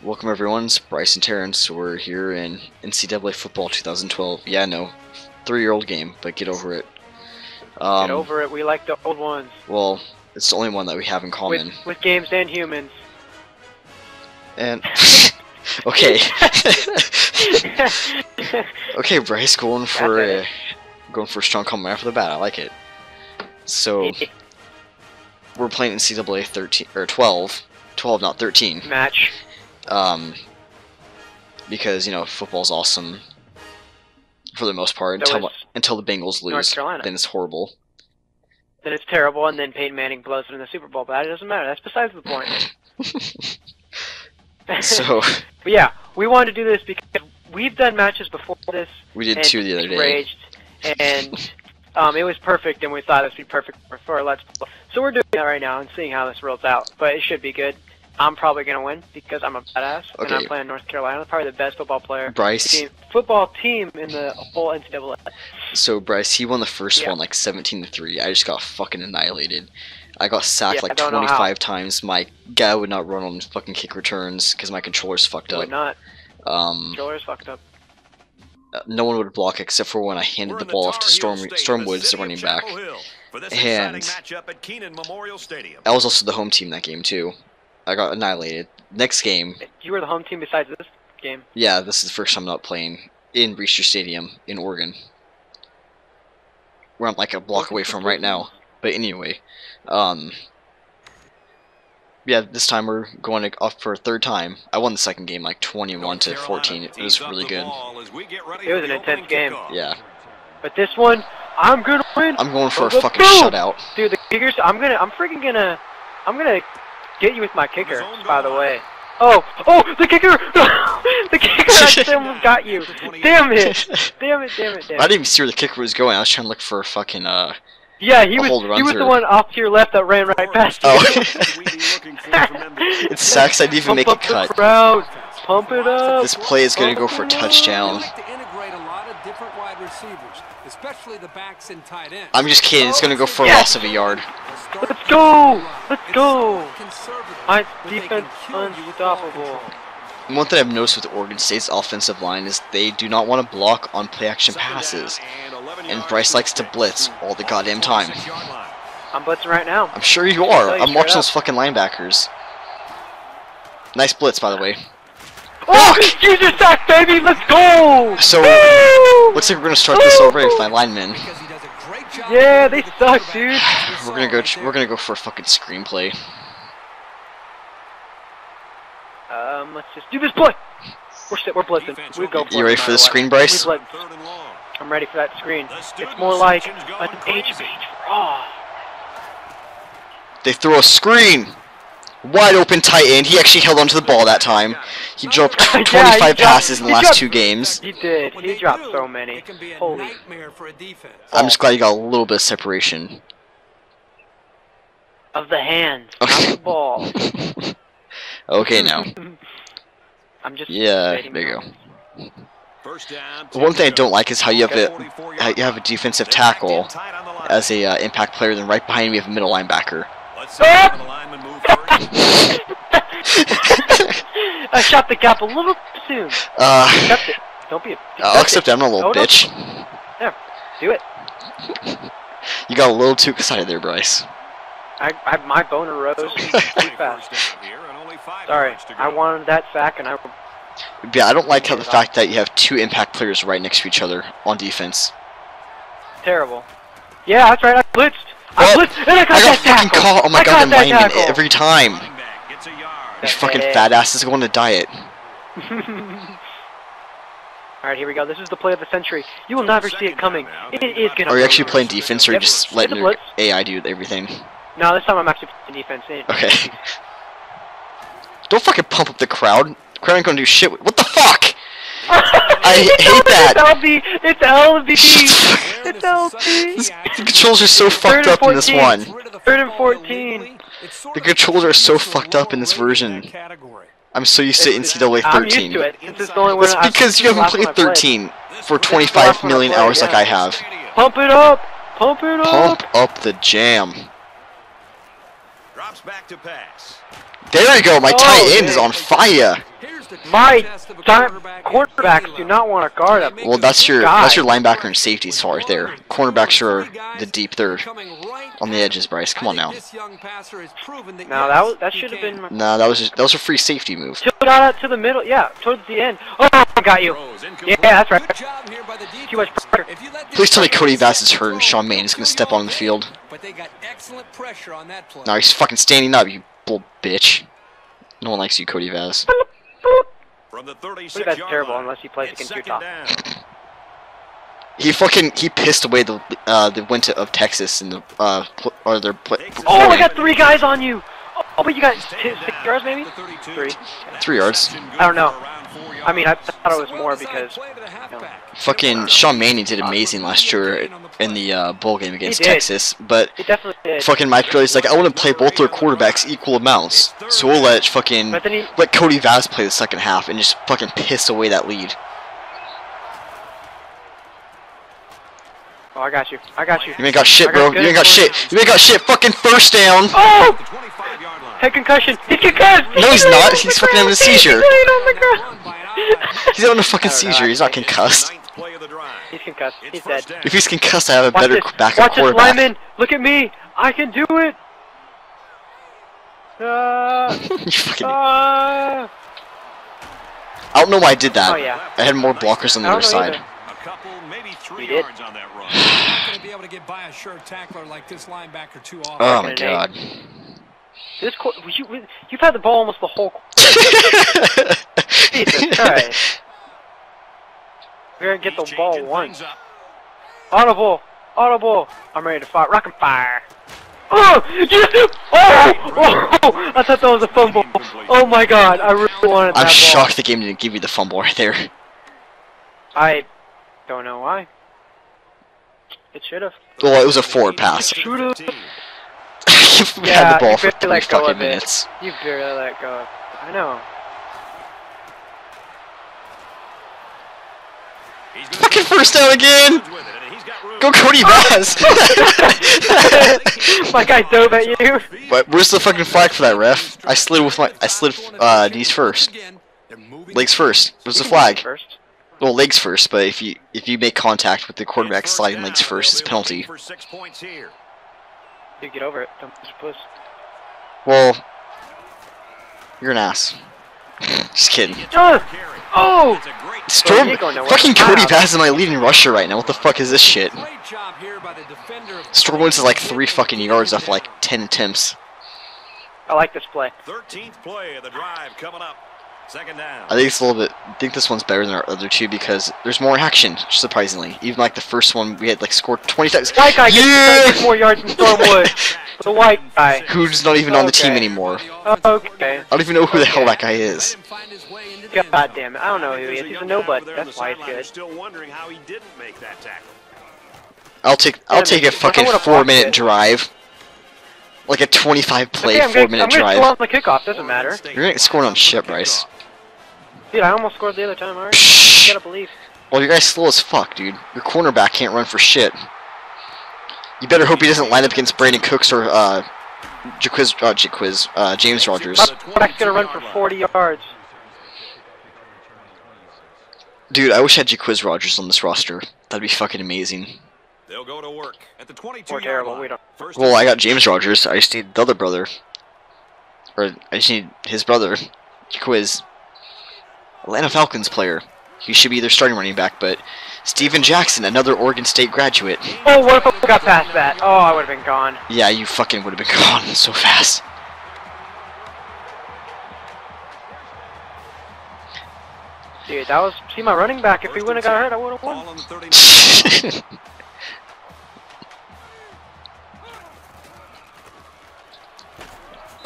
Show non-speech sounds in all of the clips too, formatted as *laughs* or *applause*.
Welcome everyone, it's Bryce and Terrence. We're here in NCAA Football 2012. Yeah, no, three-year-old game, but get over it. Um, Get over it. We like the old ones. Well, it's the only one that we have in common. With, with games and humans. And *laughs* *laughs* okay, *laughs* okay, Bryce going for a, going for a strong comment after the bat. I like it. So we're playing NCAA 13 or 12, 12 not 13. Match. Um, because you know football's awesome for the most part until until the Bengals lose. Then it's horrible. Then it's terrible, and then Peyton Manning blows it in the Super Bowl. But that doesn't matter. That's besides the point. *laughs* *laughs* so but yeah, we wanted to do this because we've done matches before this. we did two the other day. Raged, and um, it was perfect, and we thought this would be perfect for, for our Let's Play. So we're doing that right now and seeing how this rolls out. But it should be good. I'm probably gonna win because I'm a badass, and I'm playing North Carolina. probably the best football player. Bryce. Team, football team in the whole NCAA. So Bryce, he won the first Yeah. one like 17 to three. I just got fucking annihilated. I got sacked Yeah, like 25 times. My guy would not run on fucking kick returns because my controller's fucked Would up. not. Um, Controller's fucked up. uh, no one would block except for when I handed the ball off to Storm Stormwoods, the running back. And- Stadium. I was also the home team that game too. I got annihilated. Next game, You were the home team besides this game. yeah, this is the first time I'm not playing in Reser Stadium in Oregon, where I'm like a block away from right now. But anyway, um, yeah, this time we're going up for a third time. I won the second game like 21 to 14. It was really good. It was an intense game. Yeah, But this one, I'm gonna win. I'm going for a Boom! fucking shutout. Dude, the kickers. I'm gonna. I'm freaking gonna. I'm gonna get you with my kicker. By the way. Oh, oh, the kicker! *laughs* the kicker *laughs* actually almost got you. Damn it! *laughs* Damn it! Damn it! Damn I didn't even see where the kicker was going. I was trying to look for a fucking uh. Yeah, he was. hold He run was the through. one off to your left that ran right past you. Oh, it sucks. I didn't even Pump make a up the cut. crowd. Pump it up. This play is gonna go for a Pump up. touchdown. like to integrate a lot of different wide receivers, especially the backs and tight ends. I'm just kidding. It's gonna go for a Yes. loss of a yard. Let's go! Let's go! My defense can kill you with unstoppable. One thing I've noticed with Oregon State's offensive line is they do not want to block on play action passes. And Bryce likes to blitz all the goddamn time. I'm blitzing right now. I'm sure you are. You I'm watching those fucking linebackers. Nice blitz, by the way. Oh, use your sack, baby! Let's go! So, Woo! Looks like we're gonna start this over with my linemen. because he does a great job. Yeah, they suck, dude. *sighs* We're gonna go. We're gonna go for a fucking screenplay. Um, let's just do this play. We're sit, we're blitzing. We go. You ready for the screen, Bryce? I'm ready for that screen. It's more like an HB draw. They throw a screen. Wide open tight end. He actually held onto the ball that time. He dropped Yeah, he *laughs* 25 dropped- passes in the last dropped- two games. He did. He dropped so many. It can be a Holy. nightmare for a defense. I'm just glad you got a little bit of separation. Of the hands, not the ball. *laughs* okay, now. *laughs* I'm just. Yeah, there you go. now. The one thing I don't like is how you have a how you have a defensive tackle as a uh, impact player, then right behind me you have a middle linebacker. *laughs* I shot the gap a little soon. Uh, Accept it. Don't be a. I'll accept it. I'm a little Oh, no. bitch. Do it. You got a little too excited there, Bryce. I, I my boner rose too fast. Sorry, I wanted that sack and I. Yeah, I don't like how the fact that you have two impact players right next to each other on defense. Terrible. Yeah, that's right. I blitzed. I Oh, blitzed and I got I got that fucking tackle. caught. Oh my I god, got them that linemen tackle. every time. These fucking Yeah. fat asses going to diet. *laughs* All right, here we go. This is the play of the century. You will never see it coming. It is gonna. Are you actually playing defense, or are you Yep. just letting your. AI do everything? No, this time I'm actually playing defense. Okay. *laughs* Don't fucking pump up the crowd. The crowd ain't gonna do shit. What the fuck? I It's hate that. LB. It's LB. It's LB. *laughs* The controls are so fucked up in this one. Third and 14. The controls are so fucked up in this version. I'm so used to NCAA I'm used 13. to it. Since it's the only one That's because you haven't played 13 for last 25 one I million played, hours like. I have. Pump it up. Pump it up. Pump up the jam. Drops back to pass. There we go. My Oh, tight end is on fire. Just a true My test of a di- quarterback at quarterbacks do not want to guard up. Well, that's your God. that's your linebacker and safety spot right there. Cornerbacks are the deep third. coming on the edges, him. Bryce. Come on think now. This young passer has proven that No, that was, that should have been. my- Nah, that was just, that was a free safety move. Till got out to the middle. Yeah, towards the end. Oh, I got you. Yeah, that's right. Good job here by the defense. Too much pressure. If you let this Please tell me Cody get Vaz is hurt and throw, Sean Mann is gonna step on the field. But they got excellent pressure on that play. Now he's fucking standing up, you bull bitch. No one likes you, Cody Vaz. *laughs* From the 36 bad yard terrible line. unless he plays It's against second Utah. down. He fucking he pissed away the uh the winter of Texas in the uh pl- or their pl- Oh, I got three guys on you. Oh, but you got t- six yards maybe? Three. three yards. I don't know. I mean, I thought it was more because. The halfback. Fucking Sean Mannion did amazing last year in the uh, bowl game against Texas, but He definitely did. fucking Mike Riley's like, I want to play both their quarterbacks equal amounts, so we'll let fucking he. let Cody Vaz play the second half and just fucking piss away that lead. Oh, I got you. I got you. You ain't got shit, bro. good You ain't got shit. You ain't got shit. Fucking first down. Oh! The 25 yard line. Head concussion. He's concussed. No, he's not. He's fucking having a seizure. *laughs* He's on the ground. Run by an eye. He's having a fucking I know, seizure. He's not actually. concussed. Ninth play of the drive. He's concussed. It's He's dead. If he's concussed, I have a Watch better this. backup Watch this, quarterback. lineman. Look at me. I can do it. *laughs* Uh, you fucking. uh, I don't know why I did that. Oh, yeah. I had more blockers on the other side. either. A couple, maybe three He did. on that run. Not going to be able to get by a sure tackler like this linebacker too often. Oh my Fucking god. This qu- you, you've had the ball almost the whole. *laughs* Jesus Christ. We're gonna get the He's ball changing once. things up. Audible. Audible. I'm ready to fire. Rock and fire. Oh! Yes! Oh! oh! I thought that was a fumble. Oh my god! I really wanted that I'm ball. shocked the game didn't give you the fumble right there. I don't know why. It should have. Well, it was a forward pass. Should have. *laughs* we Yeah, had the ball you for barely three let go fucking of it. minutes. You barely let go. I know. Fucking first down again! with it, and he's got room. Go Cody Vaz! My guy dove at you. but where's the fucking flag for that, ref? I slid with my, I slid uh, knees first, legs first. Where's the flag? Well, legs first, but if you if you make contact with the quarterback sliding legs first, it's a They'll be looking penalty. For six points here. You get over it. Don't push. Well, you're an ass. *laughs* Just kidding. Uh, oh! It's a great Storm, you ain't going nowhere. fucking Cody Wow. Vaz is my leading rusher right now. What the fuck is this shit? Great job here by the defender. of- Storm Woods is like three fucking yards off like ten attempts. I like this play. 13th play of the drive coming up. Second down. I think it's a little bit. I think this one's better than our other two because there's more action. Surprisingly, even like the first one, we had like scored 20 times. White guy gets Yeah! 36 more yards than Stormwood. *laughs* the white guy. Who's not even on the team anymore? Okay. I don't even know who the hell that guy is. him find his way into the God damn it. I don't know who he is. He's a young nobody. guy over there on That's why it's sideline good. who's Still wondering how he didn't make that tackle. I'll take. I'll take a fucking four minute drive. Like a 25 play, Okay, four gonna, minute I'm gonna drive. score on the kickoff. Doesn't matter. You're gonna score on shit, Bryce. Dude, I almost scored the other time already. Psh. You gotta believe. Well, your guy's slow as fuck, dude. Your cornerback can't run for shit. You better hope he doesn't line up against Brandin Cooks or uh, Jacquizz, uh, Jacquizz, uh, James Rodgers. My quarterback's gonna run for 40 yards. Dude, I wish I had Jacquizz Rodgers on this roster. That'd be fucking amazing. They'll go to work at the 22 We're terrible. We don't. First Well, I got James Rodgers. I just need the other brother. Or, I just need his brother, Jacquizz. Atlanta Falcons player. He should be either starting running back, but Steven Jackson, another Oregon State graduate. Oh, what if I got past that? Oh, I would have been gone. Yeah, you fucking would have been *laughs* gone so fast. Dude, that was. See my running back. If he wouldn't have got hurt, I would have Ball won. *laughs* *laughs*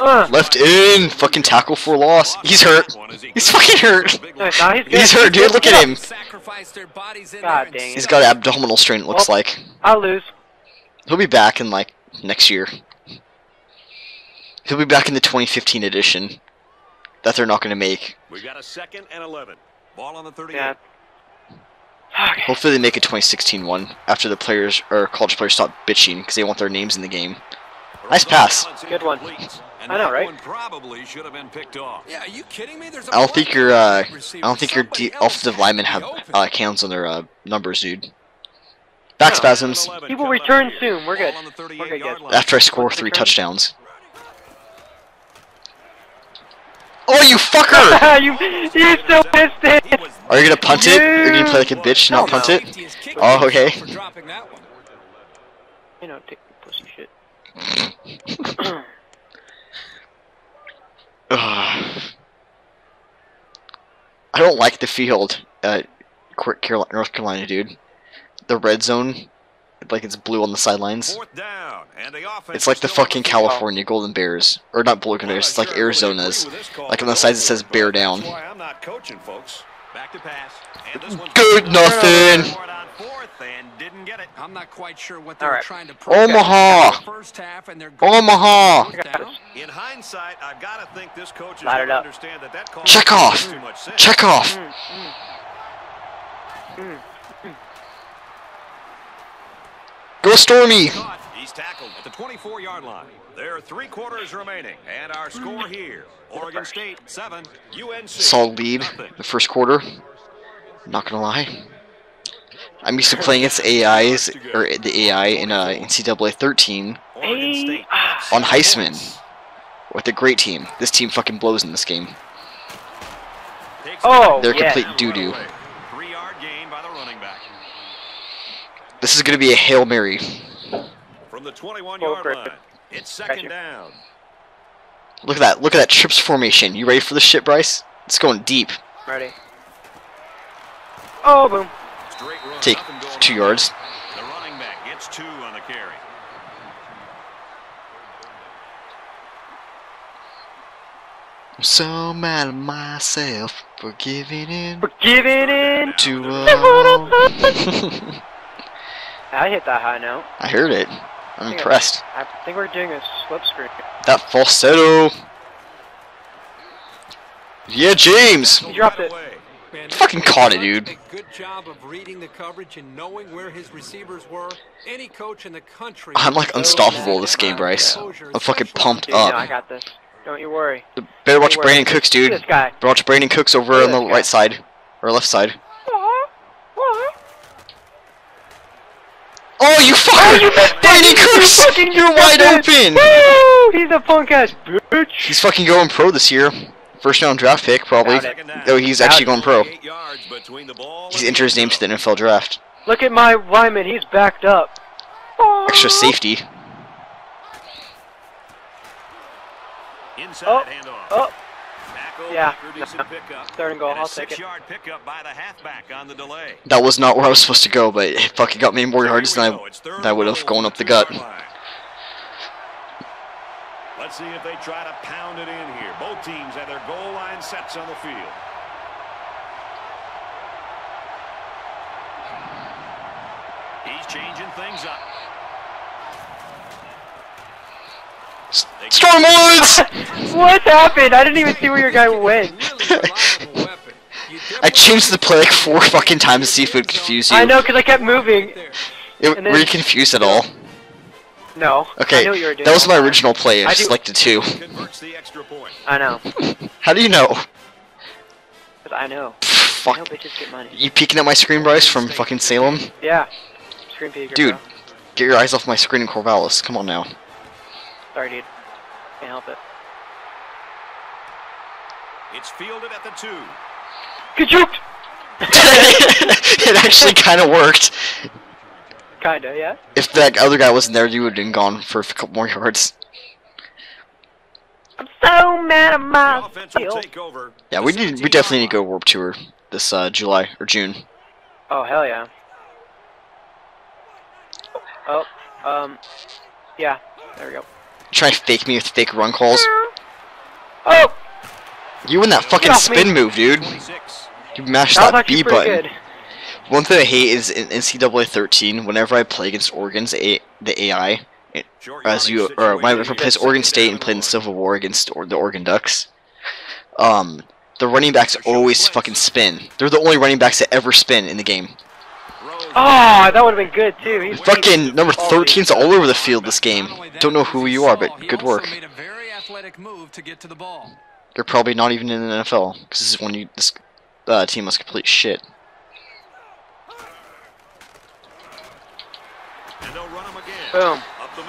Uh, Left in, fucking tackle for loss. He's hurt. He's fucking hurt. nice. He's. He's hurt, dude. Look at him. Sacrifice their bodies in God dang. He's got abdominal strain. It looks Well- like I'll lose. he'll be back in like next year. He'll be back in the 2015 edition that they're not going to make. We got a second and 11. Ball on the 38. Yeah. Fuck. Hopefully, they make a 2016 one after the players or college players stop bitching because they want their names in the game. Nice pass. Good one. And I know, that right? one probably should have been picked off. Yeah, are you kidding me? There's a I don't think your uh, I don't think your Somebody D- else offensive has linemen have be uh, counts on their uh, numbers, dude. Back spasms. He will return soon. We're good. We're good, guys. After I score three touchdowns. Oh, you fucker! *laughs* you, you still missed it. Are you gonna punt it? Are you gonna play like a bitch, and not punt no. it? Safety is kicking Oh, okay. himself for dropping that one. You know, take pussy shit. *clears throat* *clears throat* Ugh. I don't like the field at Carolina, North Carolina, dude. The red zone, like it's blue on the sidelines. Down, and the It's like the is still on fucking. California Golden Bears, or not Golden Bears. It's like Arizona's. Like on the sides it says bear down. That's why I'm not coaching, folks. Back to pass. And this one's Good nothing. Scored on fourth and didn't get it. I'm not quite sure what they All were right. trying to prove. Omaha. First half, and they're Omaha. In hindsight, I've got to think this coach is going to understand that that call Check off. too much sense. Check off. Go Stormy. He's tackled at the 24-yard line. There are three quarters remaining, and our score here: Oregon State seven, UNC Solid lead nothing. the first quarter. Not gonna lie. I'm used to playing against AIs or the AI in uh, NCAA 13 Oregon on Heisman with a great team. This team fucking blows in this game. Oh, They're yeah. complete doo doo. Three-yard gain by the running back This is gonna be a hail mary. from the Oh, 21-yard line. It's second down. Look at that. Look at that trips formation. You ready for this shit, Bryce? It's going deep. Ready. Oh, boom. Straight run Take up and going two yards. The running back gets two on the carry. I'm so mad at myself for giving in We're giving in. to uh, *laughs* *laughs* I hit that high note. I heard it. I'm impressed. I think we're doing a slip screen. That falsetto. Yeah, James. He dropped it. Away. Fucking caught it, dude. A good job of reading the coverage and knowing where his receivers were. Any coach in the country. I'm like unstoppable this game, Bryce. I'm fucking pumped Dude, no, I up. got this. Don't you worry. Better watch worry. Brandin Cooks, dude. This guy. Better watch Brandin Cooks over on the guy. right side or left side. Uh-huh. Oh, you fucker! you missed it! Brandin You Cooks, fucking you're wide open. Woo! He's a punk ass bitch. He's fucking going pro this year. First round draft pick, probably. Doubt it. Second he's actually going pro. Eight yards between the ball He's entered his name to the NFL draft. Look at my lineman. He's backed up. Extra safety. Inside Oh, handoff. Oh, yeah. producing. Third and goal. And a I'll take it. six-yard pickup by the halfback on the delay. That was not where I was supposed to go, but it fucking got me more yards than. I, than I would have and gone up the gut. Two-yard line. Let's see if they try to pound it in here. Both teams have their goal line sets on the field. He's changing things up. Storm Woods! *laughs* what happened? I didn't even see where your guy went. Really reliable weapon. You I definitely changed the play like four fucking times to see if it would confuse you. I know, because I kept moving. It, then- were you confused at all? No. I Okay, knew you were doing. that was my original play. I, I selected two. The extra point. I know. *laughs* How do you know? 'Cause I know. I know Fuck. bitches get money. You peeking at my screen, Bryce, from fucking Salem? Yeah. Screen peeker, Dude, bro. get your eyes off my screen in Corvallis. Come on now. Sorry, dude. Can't help it. It's fielded at the two. Good joke! *laughs* it actually kind of worked. Kinda, yeah. If that other guy wasn't there, you would have been gone for a couple more yards. I'm so mad at The my offense will skill. take over. Yeah, we need we definitely need to go Warped Tour this uh, July or June. Oh, hell yeah. Oh, um, yeah. There we go. Try to fake me with fake run calls. Oh! You and that fucking off me. spin move, dude. You mashed That that B button. good. One thing I hate is in NCAA 13, whenever I play against Oregon's A- the AI, it- as you or whenever I situation play here. Oregon State and Second played in down Civil War against or the Oregon Ducks, um, the running backs always fucking spin. They're the only running backs that ever spin in the game. Oh, that would have been good too. He's Fucking number 13's all over the field this game. Not only that, Don't know who you are, but good work. made a very athletic move to get to the ball. You're probably not even in the NFL because this is when you this uh, team was complete shit. And they'll run him again. Boom.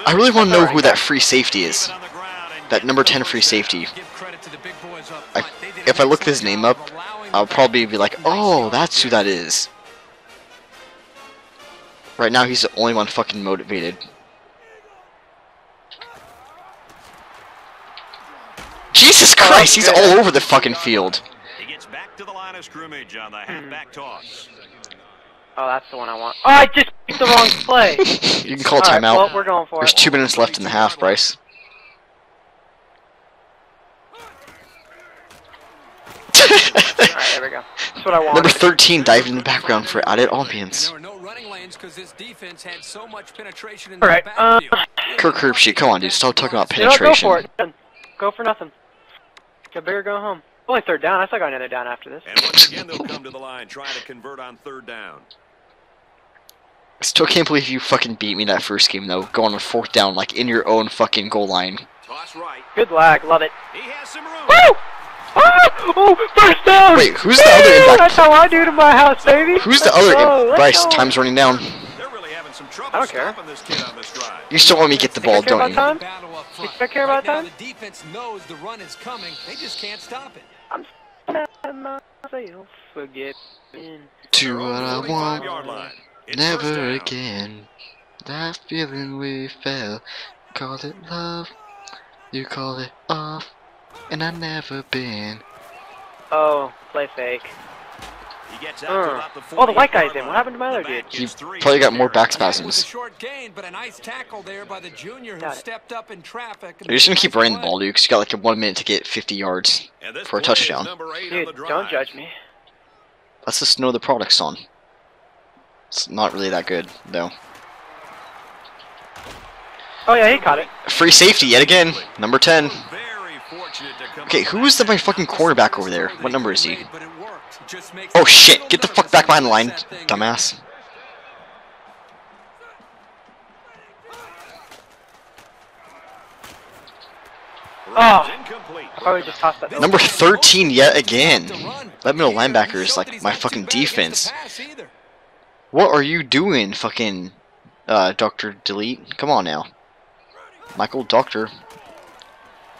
I really want to know Alright, who that free safety is. on the ground and That number 10 free safety. Give credit to the big boys up I, front. They did if I look his name up, I'll probably be like, oh, that's who that is. Right now, he's the only one fucking motivated. Jesus Oh, Christ, he's all over the fucking field. He gets back to the line of scrimmage on the halfback toss. Oh, that's the one I want. Oh, I just picked the wrong play. *laughs* You can call All right, timeout. well, we're going for There's it. two minutes left in the half, Bryce. All right, there we go. That's what I wanted. Number 13 dived in the background for added And ambience. there no running lanes because this defense had so much penetration in All the right, uh. Kirk Herbstreit, come on, dude, stop talking about You know, go for it. Go for nothing. Get bigger, go home. Only third down. I still got another down after this. And once again, they'll come to the line trying to convert on third down. I still can't believe you fucking beat me that first game, though. Going on fourth down, like in your own fucking goal line. Toss right. Good lag. Love it. He has some room. Woo! Ah! Oh, first down! Wait, who's the other impact- That's how I do it in my house, baby. Who's the Let's other? go, Bryce, go. time's running down. They're really having some trouble I don't care. this kid on this drive. You still want me to get the ball, don't about you? time? You front. care about right now, time? the defense knows the run is coming. They just can't stop it. I'm myself forget. Do what I want, line. It's never again. That feeling we felt, call it love, you call it off, and I've never been. Oh, play fake. He gets out Uh. the Oh, the white guy's in. What happened to my other dude? back He probably got more back That was a spasms. short gain, but a nice tackle there by the junior who Got it. stepped up in traffic. and You're just gonna keep running the play. ball, dude, 'cause you got like a one minute to get 50 yards. For a touchdown. number eight on Dude, don't judge me. Let's just know the product's on. It's not really that good, though. Oh yeah, he caught it. Free safety yet again, number 10. Very fortunate to come Okay, up who back is the my fucking quarterback over there? What number is he? But it worked. Just makes Oh shit, get the fuck back behind the line, lets that thing dumbass. Oh. I probably just tossed that. Number 13 yet again. To. That middle Here, linebacker is like my fucking bad against the defense. Pass either. What are you doing, fucking uh, Doctor Delete? Come on now, Michael Doctor.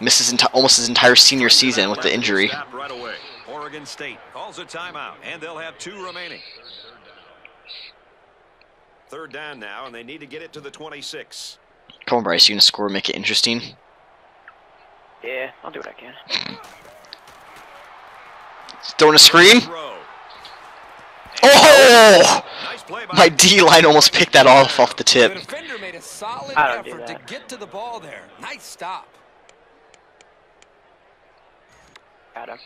Misses almost his entire senior season with the injury. Right away. Oregon State calls a timeout, and they'll have two remaining. Third down now, and they need to get it to the 26. Come on, Bryce, you gonna score, make it interesting. Yeah, I'll do what I can. Throwing a screen. Throw. Oh! Nice play by My D line almost picked that off off the The tip. defender made a solid I don't do effort to that. get to the ball there. Nice stop. Got him.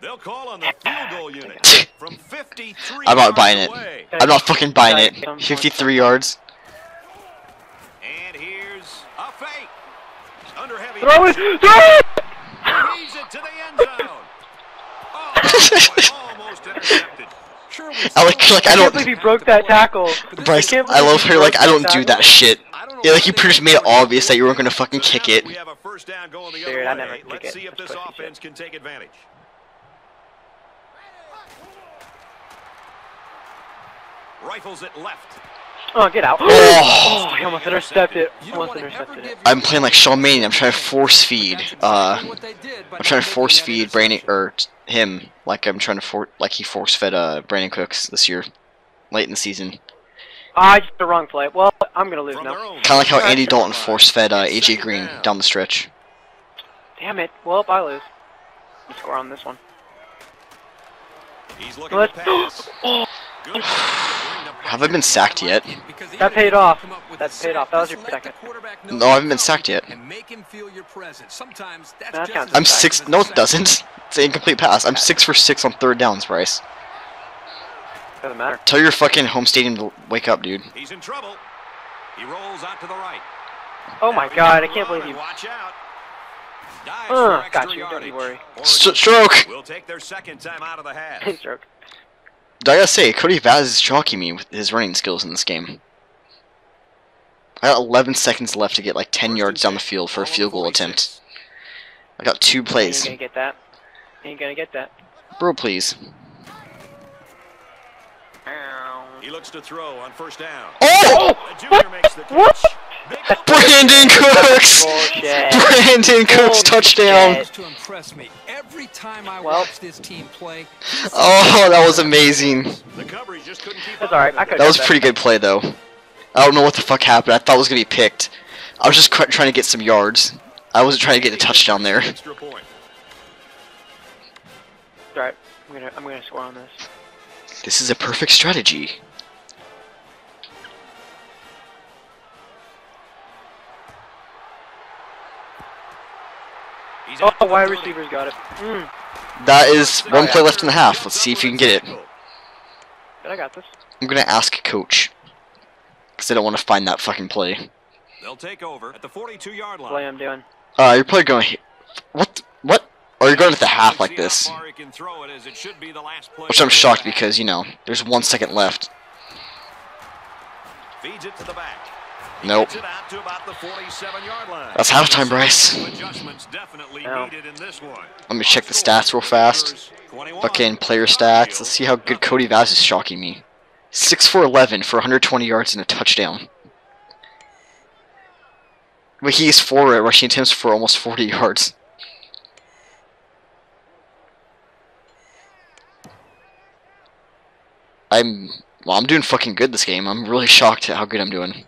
They'll call on the *laughs* field goal unit from 53 I'm not buying it. away. I'm not fucking buying it. 53 yards. And here's a fake. Under heavy. Throw it! Throw it! He's it to the end zone. *laughs* Oh, boy, almost intercepted. Sure, we *laughs* I like, like I I don't, believe he broke that tackle. *laughs* Bryce. can't I love her. Like I don't do that shit. I don't know Yeah, like you they pretty much made it obvious that you weren't gonna fucking kick it. We have a first down going the Dude, other I way. never kick Let's it. see if this offense can take advantage. Rifles it left. Oh, get out. *gasps* Oh. Oh, he almost intercepted it. You don't Almost intercepted it. I'm playing like Sean Mannion. I'm trying to force feed. That's Uh, exactly what they did by I'm trying to force feed Brandin or him like I'm trying to for like he force fed uh Brandin Cooks this year, late in the season. Ah, I just the wrong play. Well, I'm gonna lose now. Kind of like how Andy Dalton force fed uh, AJ Green down. down the stretch. Damn it. Well, I lose. Let's score on this one. He's looking Let's. to pass. *gasps* Oh, Good. Bring the Have I been sacked yet? That paid off. come up with That paid off. That was your second. quarterback No, I haven't been sacked yet. And make him feel your presence. Sometimes that's That just counts as as I'm six. No, it doesn't. *laughs* It's an incomplete pass. I'm six for six on third downs, Bryce. doesn't matter. Tell your fucking home stadium to wake up, dude. He's in trouble. He rolls out to the right. Oh my god, I can't believe you. Watch out. Dives Uh, got you, don't you worry. Stroke. S- stroke. will take their second time out of the half. *laughs* Joke. I gotta say, Cody Vaz is shocking me with his running skills in this game. I got 11 seconds left to get like 10 yards down the field for a oh, field goal attempt. I got two plays. Ain't plays. gonna get that. Ain't gonna get that. Bro, please. He looks to throw on first down. Oh! The junior makes the catch. Big Brandin Cooks! Bullshit. Brandin Cooks Bullshit. touchdown! Continues to impress me every time I Well. watch this team play. Oh, that was amazing. The coverage just couldn't keep That's alright, with I it. could- That was a pretty good play, though. I don't know what the fuck happened. I thought it was gonna be picked. I was just cr- trying to get some yards. I wasn't trying to get a touchdown there. Extra point. It's alright. I'm gonna I'm gonna score on this. This is a perfect strategy. He's Oh, wide 30. receivers got it. Mm, That is one play left in the half. Let's see if you can get it. but I got this. I'm gonna ask coach. Because I don't want to find that fucking play. They'll take over at the 42-yard line. Play line. I'm doing. Uh, you're probably going What? What? Or you're going at the half like this. far he can throw it as it should be the last play Which I'm shocked because, you know, there's one second left. Feeds it to the back. He Nope. gets it out to about the 47-yard line. That's halftime, Bryce. Adjustments definitely No. needed in this one. Let me check the stats real fast. 21. Fucking player stats. Let's see how good Cody Vaz is shocking me. 6 for 11 for 120 yards and a touchdown. But he's 4 at rushing attempts for almost 40 *laughs* yards. I'm well, I'm doing fucking good this game. I'm really shocked at how good I'm doing.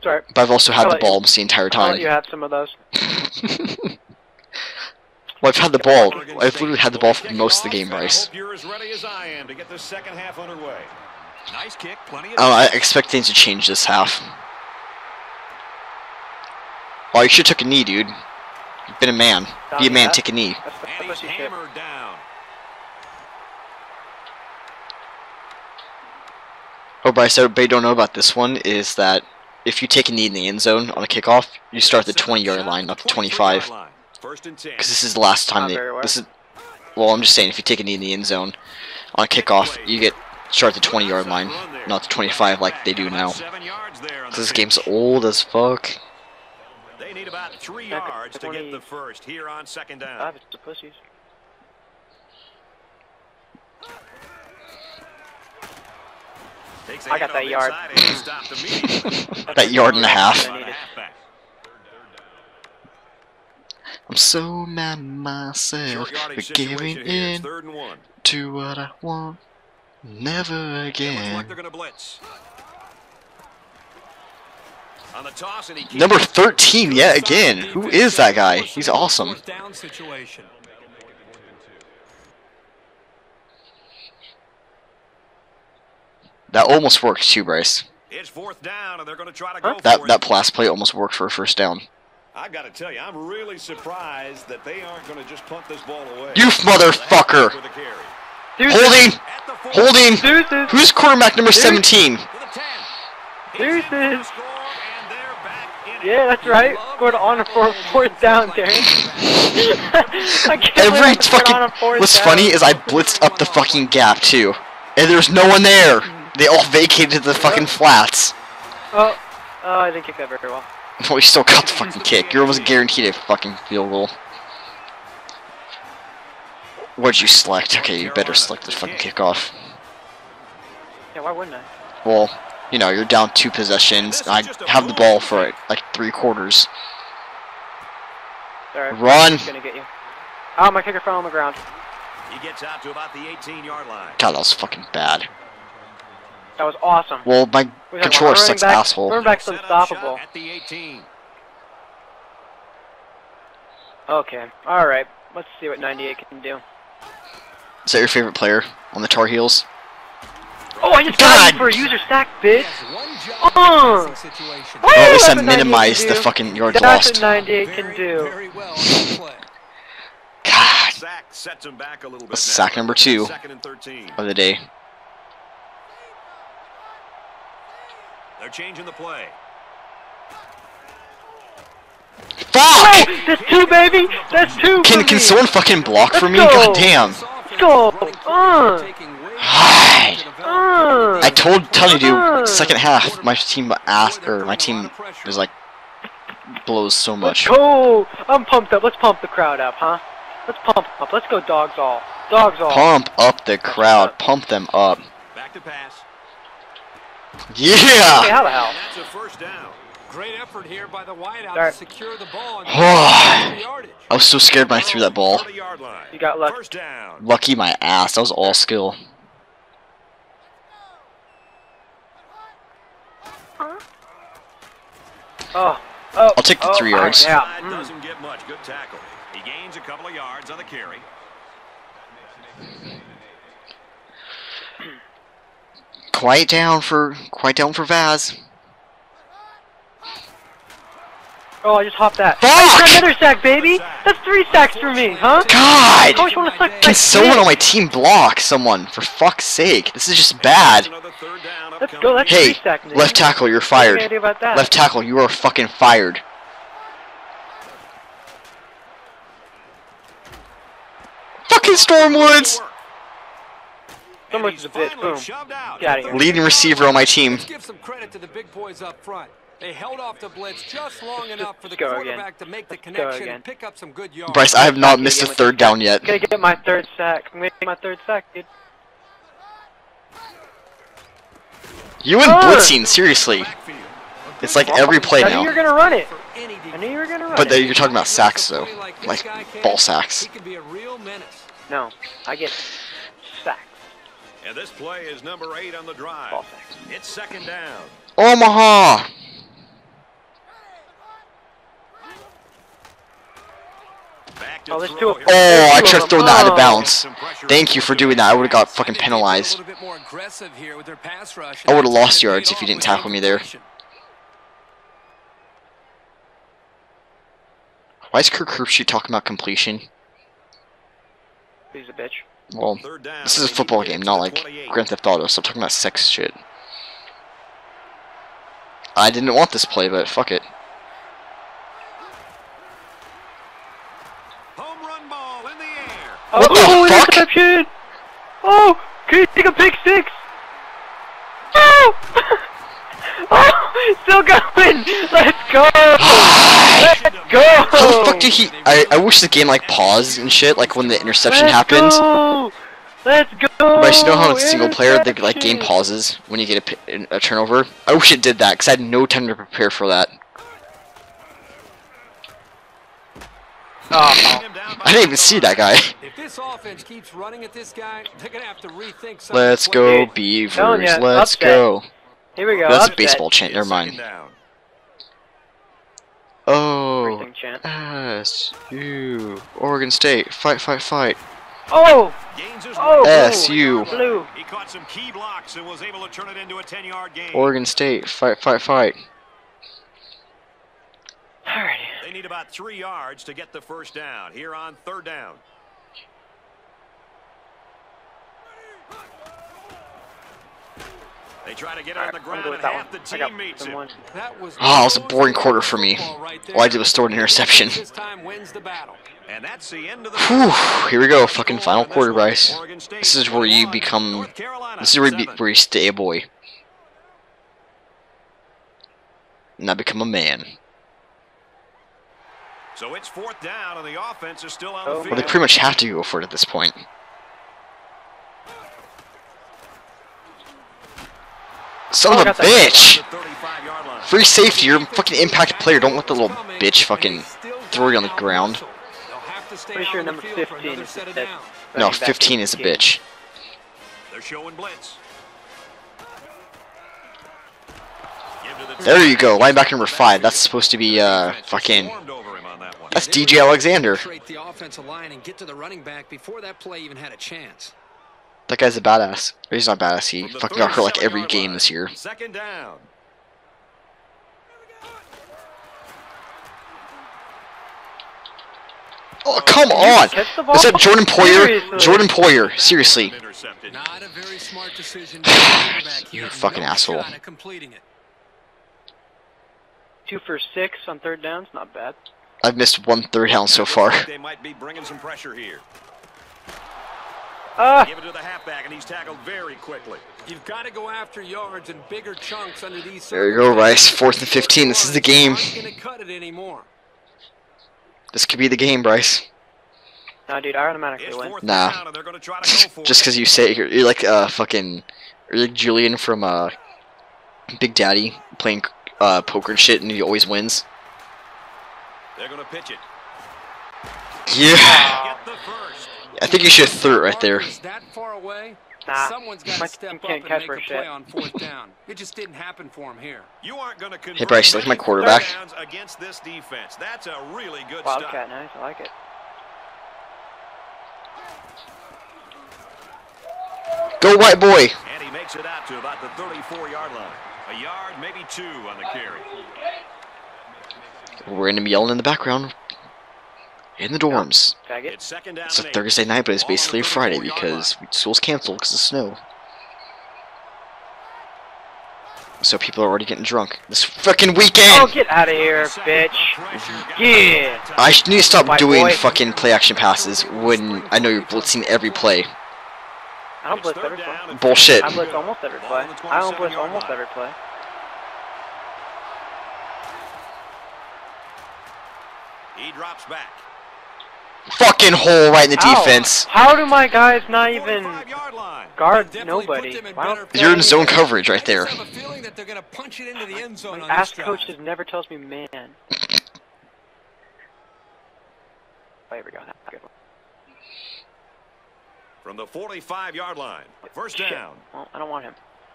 It's alright. But I've also had I'll the let you- ball the entire time. let you have some of those. *laughs* well, I've had the ball. I've literally had the ball for most of the game, off, I Bryce. hope you're as ready as I am to get this second half underway. Nice kick, plenty of Oh, I expect things to change this half. Oh, you should have took a knee, dude. You've been a man. Be a man, take a knee. That's the And he's hammered down. Oh, Bryce, everybody don't know about this one is that if you take a knee in the end zone on a kickoff, you start the 20 yard line, not the 25. 23-yard line. First and 10. Because this is the last time they. This is. Well, I'm just saying, if you take a knee in the end zone on a kickoff, you get start the 20 yard line, not the 25 like they do now. Seven yards there on 'Cause the this game's old as fuck. They need about three yards to get the first here on second down. Ah, it's the pussies. Takes a I got that yard. inside and is stopped immediately. *laughs* That yard and a half. I needed. Halfback. I'm so mad at myself for giving situation here. It's in third and one. to what I want. Never It looks like again. they're going to blitz. On the toss, and he keeps Number 13 yet again. Who is that guy? He's awesome. Fourth down situation. That almost worked too, Bryce. It's fourth down, and they're going to try to go That it. that last play almost worked for a first down. I've got to tell you, I'm really surprised that they aren't going to just punt this ball away. You motherfucker! With a carry. Deuces. Holding! At the four- Holding! Deuces. Who's quarterback number 17? To the 10. He's Deuces. able to score, and they're back in it. Yeah, that's right. Scored on a four, fourth down, Darren. *laughs* I can't believe Every I scored on a fucking. What's down. funny is I blitzed up the fucking gap too, and there's no one there. They all vacated the fucking flats. Oh, oh, I didn't kick that very well. *laughs* Well, you still got the fucking kick. You're almost guaranteed a fucking field goal. What'd you select? Okay, you better select the fucking kickoff. Yeah, why wouldn't I? Well, you know, you're down two possessions, and I have the ball for it, like three quarters. Sorry. Run! He's gonna get you. Oh, my kicker fell on the ground. He gets out to about the 18-yard line. God, that was fucking bad. That was awesome. Well, my What was that, controller running sucks back, asshole. Running back's Set up shot unstoppable. At the 18. Okay, alright. Let's see what 98 can do. Is that your favorite player on the Tar Heels? Oh, I just God! got you for a user stack, bitch! Has one job Uh. in passing situation. Woo, Or at least I minimized the do. fucking yards That's lost. what 98 can do. Very well *sighs* on that play. God, Sack sets him back a little bit. Sack number two. Second and 13. of the day. They're changing the play. Fuck! Oh, that's two, baby! That's two Can can me. someone fucking block for Let's me? go. God damn! go. Uh. Uh, I told telling you Uh. second half my team asked or my team was like blows so let's much. go. I'm pumped up. Let's pump the crowd up, huh? Let's pump up. Let's go dogs all. Dogs all. Pump up the crowd, pump them up. Back to pass. Hey, Yeah. how the hell? That's a first down. Great effort here by the wideout Start. to secure the ball and Oh. get the yardage. I was so scared when I threw that ball. You got lucky. First down. Lucky my ass. That was all skill. Oh. Oh. I'll take the oh, three yards. Yeah. Mm. doesn't get much. Good tackle. He gains a couple of yards on the carry. Quiet down for quiet down for Vaz. Oh, I just hopped that. Fuck! I got another sack, baby. That's three sacks for me, huh? God! How much wanna suck Can someone on my team block someone? For fuck's sake. This is just bad. Another third down Let's go. That's Hey, three sack. left tackle, you're fired. do you about that? Left tackle, you are fucking fired. Fucking Storm Woods! And Someone's he's a bitch. Boom. shoved out. Get here. Leading receiver on my team. Let's give some credit to the big boys up front. They held off the blitz just long enough for the quarterback again. to make the Let's connection and pick up some good yards. Bryce, I have not missed a third the down sack. yet. Gonna get my third sack. I'm gonna get my third sack, dude. You and Ah! blitzing, seriously. It's like every play I knew you were now. gonna run it. I knew you were gonna run But it. then you're talking about sacks though. Like guy ball sacks. He can be a real menace. No, I get sacks. And this play is number eight on the drive. Ball sacks. It's second down. Omaha! Oh, there's throw two of Oh, I There's two tried of to throw that out of Oh. bounds. Thank you for doing that. I would have got fucking They need to be penalized. A little bit more aggressive here with their pass rush. I would've lost it yards if you didn't tackle me there. Why is Kirk Herbstreit talking about completion? He's a bitch. Well, this is a football game, not like Grand Theft Auto. Stop talking about sex shit. I didn't want this play, but fuck it. Home run ball in the air. Oh, what the oh, fuck? interception! Oh, can you take a pick six? Oh! *laughs* oh, still going! Let's go! Let's go! How the fuck did he? I, I wish the game like paused and shit, like when the interception Let's happens. Go! Let's go! But you know how it's single player, the like game pauses when you get a, a turnover. I wish it did that because I had no time to prepare for that. Oh, Him down by I didn't even see that guy. If this offense keeps running at this guy, they're gonna have to rethink. Let's of the play. go Beavers. Let's upset. go. Here we go. That's a baseball chant. Never mind. down. Oh. Everything chant. S U Oregon State. Fight, fight, fight. Oh! Gains his Oh, way. S U Blue. He caught some key blocks and was able to turn it into a 10-yard gain. Oregon State. Fight, fight, fight. Alrighty. They need about three yards to get the first down here on third down. They try to get it on the ground good and that half one. the team meets some him. one. That was Oh, it was a boring quarter for me. football right there. All I did was throw an interception. This time wins the battle. And that's the end of the Whew, here we go, fucking final quarter, Bryce. This is where you become. Carolina This is where you, be, where you stay a boy. And I become a man. So it's fourth down, and the offense is still on Oh, the field. Well, they pretty much have to go for it at this point. Son Oh, of a bitch! The 35-yard line. Free safety, you're a fucking impact player. Don't let the little bitch fucking throw you on the ground. Pretty sure number 15 is set it that- down. No, 15 is a bitch. They're showing blitz. Give to the There you go, linebacker number 5. That's supposed to be, uh, fucking. Swarmed over him on that one. That's DJ Alexander. The offensive line and get to the running back before that play even had a chance. That guy's a badass. Or he's not badass, he fucking got hurt like every game line. this year. Second down. Oh, come on! Catch the ball? Is that Jordan Poyer? Seriously. Jordan Poyer, seriously. Not a very smart decision. by the *sighs* quarterback. You fucking no asshole. completing it. Two for six on third downs, not bad. I've missed one third down so far. They might be bringing some pressure here. Ah, Give it to the halfback, and he's tackled very quickly. You've got to go after yards and bigger chunks under these There you go, Rice. Fourth and 15. This is the game. Cut it anymore. This could be the game, Bryce. no, dude, I automatically win. fourth Nah. down, they're going to try to go *laughs* for Just because you say it, you're, you're like uh fucking, you're like Julian from uh Big Daddy playing uh poker and shit, and he always wins. They're going to pitch it. Yeah. Get the first. I think you should have threw it right there. That far away. Nah, Someone's got to step up and make for a play on fourth *laughs* down. It just didn't happen for him here. You aren't going to convert Hey, Bryce, you like my quarterback? against this defense. That's a really good Wildcat, stop. nice. I like it. Go, white boy. And he makes it out to about the 34-yard line. A yard, maybe two on the carry. We're gonna be yelling in the background. In the dorms. Faggot. It's second down It's a. Thursday night, but it's Ball on the basically a Friday because school's canceled because of snow. So people are already getting drunk. This fucking weekend. Oh, weekend! get out of here, bitch. the pressure got Yeah. I need to stop White doing boy. fucking play action passes when I know you're blitzing every play. I don't It's blitz every play. down and Bullshit. I blitz almost every play. I don't blitz almost every play. He drops back. Fucking hole right in the Ow. defense. How do my guys not even guard nobody? them in Why better don't You're in zone coverage right there. just have a feeling that they're going to punch it into the My ass coach just never tells me man. Oh, here we go. That's a good one. From the 45-yard line. First Shit. down. Well, I don't want him.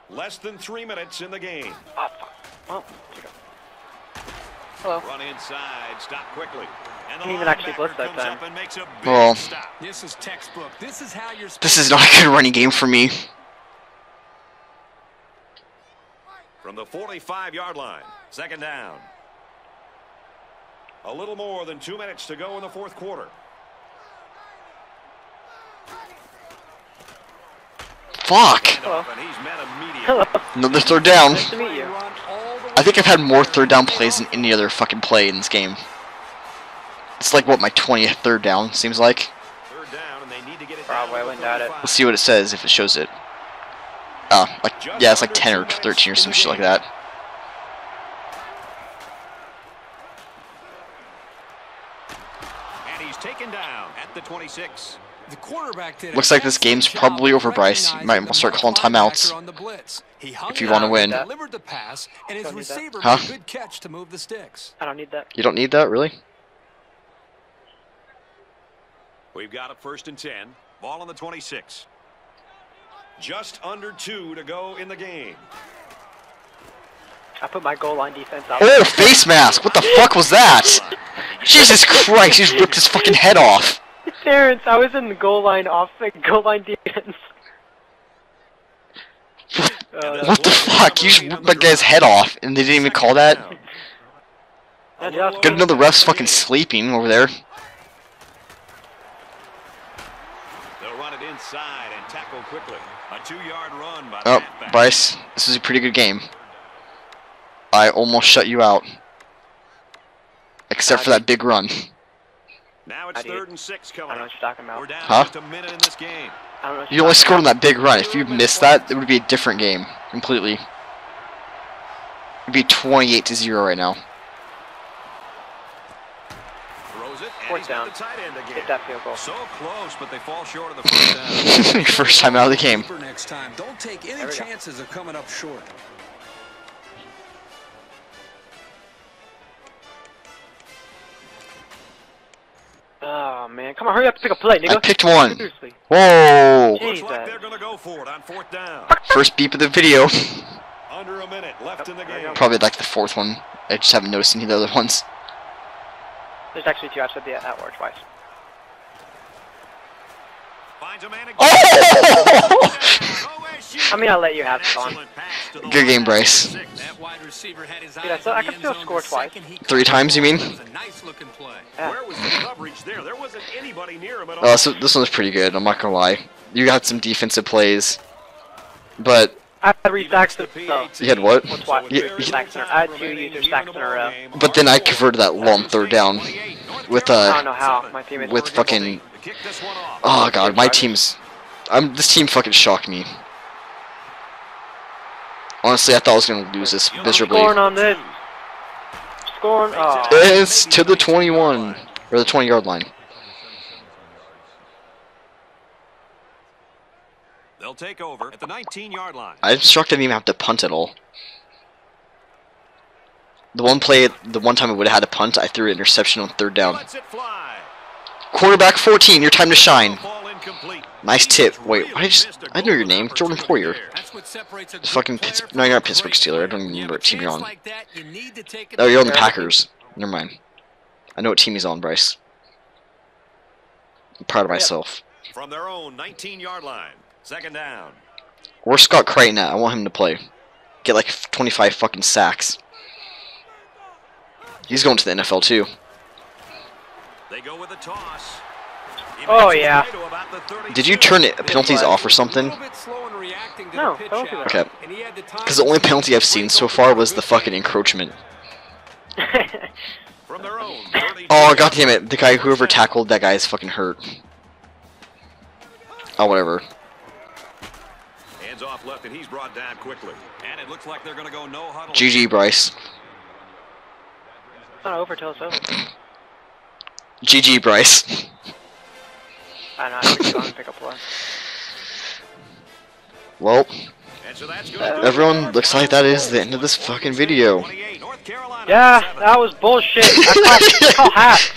Less than three minutes in the game. Oh, fuck. Well, here we go. Hello. Run inside, stop quickly. And the Didn't even actually blitz that time. up and makes a big Well. This is textbook. This is how you're This is not a good running game for me. From the 45-yard line. Second down. A little more than two minutes to go in the fourth quarter. Fuck. Hello. And he's met immediately. Hello. Another third down. Nice to meet you. Run all the way I think I've had more third down plays than any other fucking play in this game. It's like what my 20th third down seems like. Third down, and they need to get it Probably, I down to wouldn't the doubt it. Let's see what it says if it shows it. Uh, like yeah, it's like 10 or 13 or some shit like that. And he's taken down at the 26. The quarterback did Looks like this game's probably over, Bryce. You might start calling timeouts if you wanna win. The pass, and his Don't need that. receiver Huh? a good catch to move the sticks. I don't need that. You don't need that, really? We've got a first and 10. Ball on the 26. Just under two to go in the game. I put my goal line defense out. Oh, face mask! What the fuck was that? Jesus Christ, he just ripped his fucking head off. Terrence, I was in the goal line off the *laughs* goal line defense. *laughs* Uh, What the fuck? You just ripped that guy's head off, and they didn't even call that? Yeah, dude, I was Good to know the ref's fucking sleeping over there. They'll run it inside and tackle quickly. A two-yard run by the Oh. Bryce, this is a pretty good game. I almost shut you out. Except for that big run. Now it's third and six I coming don't know what you're talking about. We're down Huh? just a minute in this game. I don't know You only talking scored on that big run. If you missed that, it would be a different game. Completely. It'd be 28 to 0 right now. Throws it, and Fourth down. the tight end again. Hit that field goal. So close, but they fall short of the *laughs* first down. First time out of the game. Next time, don't take any chances of coming up short. Oh man, come on, hurry up, pick a play, nigga. I picked one. Seriously. Whoa! Looks like they're going to go for it on fourth down. First beep of the video. Under a minute left in the game. Probably like the fourth one. I just haven't noticed any of the other ones. There's actually two. I said the uh, that word twice. Finds a man again. Oh! *laughs* I mean, I'll let you have fun. Excellent pass to the Good game, Bryce. for six. That wide receiver had his Dude, I still- I can still score twice. Three times, you mean? ball. It was a nice looking play. Yeah. Where was the coverage there? There wasn't anybody near him at all. Oh, so this one's pretty good. I'm not gonna lie. You got some defensive plays, but I had three sacks in no, you had what? What's what? Yeah, Two in a- I had two user sacks in a row. But then I converted that long third down with I uh don't know how. My teammates with fucking To kick this one off. oh god, my team's I'm this team fucking shocked me. Honestly, I thought I was gonna lose this miserably. Scoring on this. Scoring. Oh. Ah. It's to the 21 or the 20 yard line. They'll take over at the 19-yard line. I'm shocked I didn't even have to punt at all. The one play, the one time I would have had to punt, I threw an interception on third down. Lets it fly. Quarterback 14, your time to shine. Ball incomplete. Nice tip. Wait, I just I know your name, Jordan Poyer. That's what separates a It's fucking player Pitts- from no, you're not Pittsburgh great Steeler. I don't even You remember what team you're on. like that, you need to take Oh, you're on the Packers. Never mind. I know what team he's on, Bryce. I'm proud of myself. From their own 19-yard line. Second down. Where's Scott Crichton at? I want him to play. Get like 25 fucking sacks. He's going to the NFL too. They go with a toss. He Oh, yeah. way to about the 32. Did you turn it penalties off or something? slow in reacting No, the pitch don't do out, that. Okay. and he had the time Because the only penalty I've seen so far was the fucking encroachment. *laughs* From their own *laughs* 32 Oh god damn it! The guy whoever tackled that guy is fucking hurt. Oh whatever. Hands off left, and he's brought down quickly. And it looks like they're going to go no huddle. GG Bryce. It's not over till it's over. GG Bryce. *laughs* I know. I should go and pick up one. Well, And so that's gonna do it. everyone looks like that is the end of this fucking video. 28, North Carolina, Yeah, that was bullshit. I call, call hacks.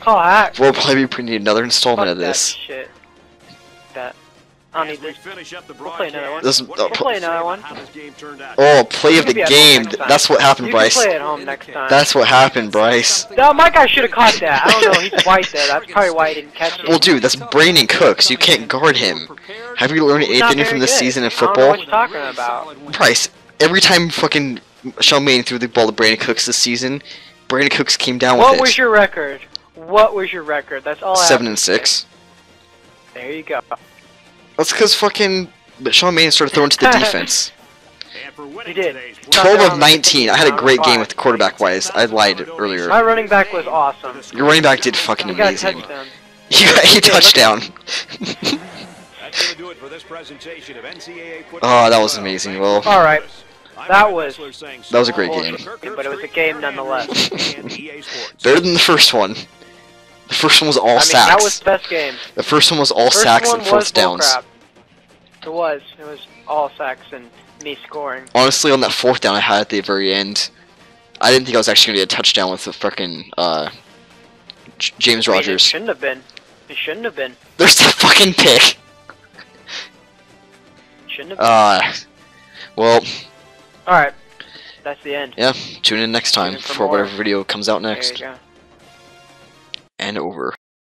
Call hacks. We'll probably be printing another Fuck installment of that this. Shit. That. I don't need we this. finish up the We'll play another one. This- uh, do you pl- We'll play another one. how this game turned out? Oh, play of the You can be at home game. That's what happened, You Bryce. play at home next time. That's what happened, Bryce. No, my guy should have caught that. I don't know. He's white there. That's probably why he didn't catch it. Well, dude, that's Brandin Cooks. You can't guard him. Have you learned anything from very this good. season in I don't know football? what you're talking about. Bryce, every time fucking Sean Mannion threw the ball to Brandin Cooks this season, Brandin Cooks came down with it. What was your record? What was your record? That's all I Seven and six. There you go. That's because fucking but Sean Mannion started throwing to the *laughs* defense. And for winning He did. 12 of 19. I had a great game with the quarterback wise. I lied earlier. My running back was awesome. Your running back did fucking He got a amazing. touchdown. You *laughs* got a touchdown. That's gonna do it for this presentation of NCAA football. Oh, that was amazing. Well, All right. That was- that was a great game. But it was a game nonetheless. Andrews, and EA Sports. better than the first one. The first one was all I mean, sacks. that was the best game. The first one was all First sacks and fourth downs. bullcrap. It was. It was all sacks and me scoring. Honestly, on that fourth down I had at the very end, I didn't think I was actually gonna get a touchdown with the frickin' uh, James I mean, it Rodgers. shouldn't have been. It shouldn't have been. There's the fucking pick. Shouldn't have been. Uh, well, all right. That's the end. yeah. Tune in next time in for for whatever video comes out next. You. And over.